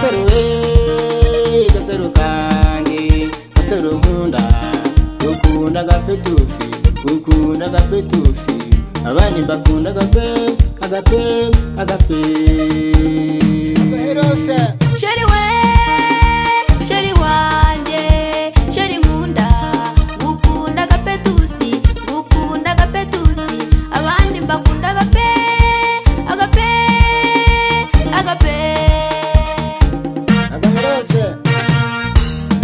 kasero ee kasero kange kasero nkunda gukunda agapetusi gukunda agapetusi abandi mbakunda agape agape agape agape rose sheri we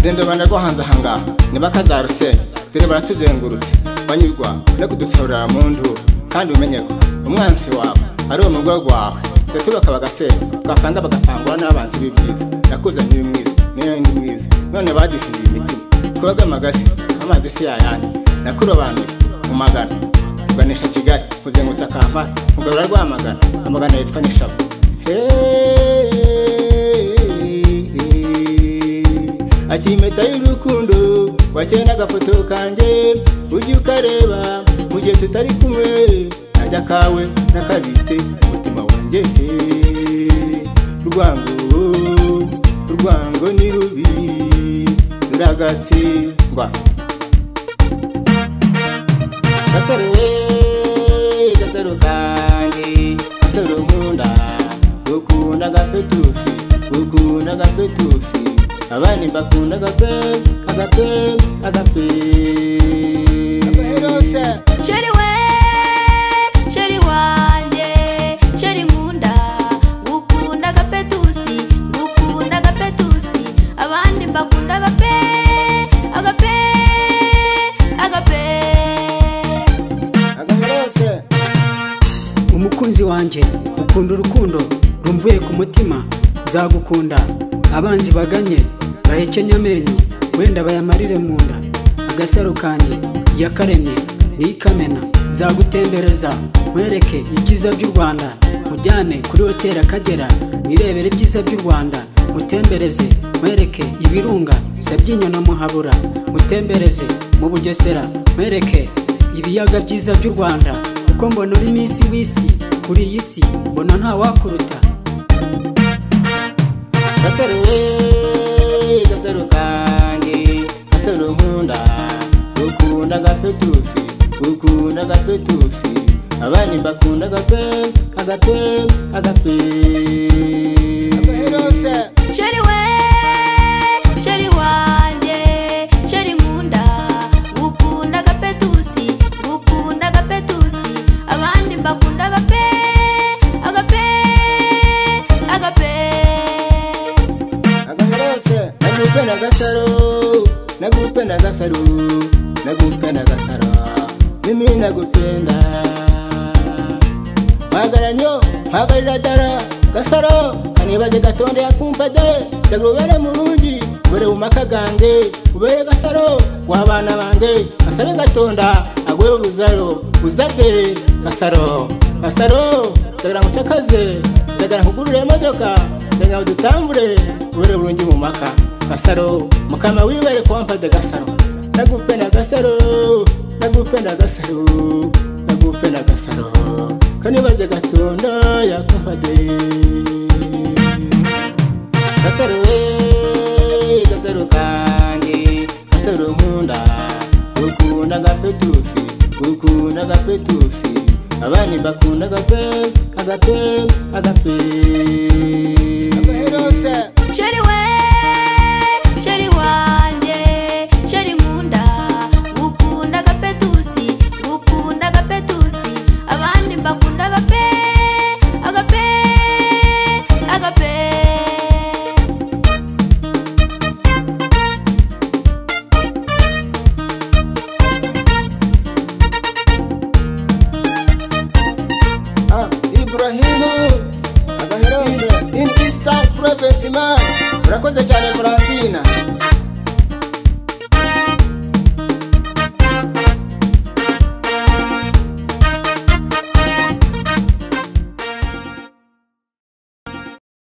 turembe rwanda rwo hanze ahangaha niba kazarusenya dore baratuzengurutse banyurwa no kudusarurira mu nduru kandi umenye ko umwansi wawe ari uwo wawe rwawe turatubaka bagasenya twapanga bagapangura n'abanzi b'ibyiza nakuzaniye mwiza niyo ndi mwiza none baduhinduye imiti kubaga amagasi amazi si yayandi nakurobanuye mu magana kuganisha kigali kuzengutsa kampala mugarura rwamagana amagana yitwa nishavu heee akimeta y'urukundo wakeye n'agafoto kanjye ujye ukareba mu gihe tutari kumwe najya kawe n'akabitse umutima wanjye urwango urwango ni rubi ruragatsindwa gasore gasore kanjye gasore nkunda gukunda agapetusi gukunda agapetusi abandi bakunda wanjye, sheri nkunda Gukunda agapetusi, gukunda agapetusi Abandi mbakunda agape, agape, agape Umukunzi wanjye, ukunda urukundo rumvuye ku mutima nzagukunda abanzi baganye bahekenye amenyo wenda bayamarire mu nda agasaro kanjye iyakaremye n'ikamena zagutembereza mwereke ibyiza by'u rwanda mujyane kuri hoteli akagera mwirebere ibyiza by'u rwanda mutembereze mwereke ibirunga sabyinyo na muhabura mutembereze mu bugesera mwereke ibiyaga byiza by'u rwanda kuko mbona uri minsi w'isi kuri iyi si mbona nta wakuruta kasero kasero kange kasero nkunda gukunda agapetusi gukunda agapetusi abandi bakunda agape agape agape bakunda agape nakasaro nakupenda kasaro nakupenda kasaro mimi nakupenda magaranyo magariratara kasaro kanibaze katonde akumpade tagrubere murungi ubere umaka gange ubere kasaro wabana bange asabe gatonda agwe uruzaro uzade kasaro kasaro tagira ngo cakaze tagira nkugurure imodoka tagira ngo dutambure ubere burungi mu maka gasaro mukama wibaye kwampade gasaro ndagupenda gasaro ndagupenda gasaro ndagupenda gasaro kanibaze gatonda yakumpade gasaro gasaro kange gasaro nkunda gukunda gapetusi gukunda gapetusi abani bakunda agape agape agape murakoze cyane muraza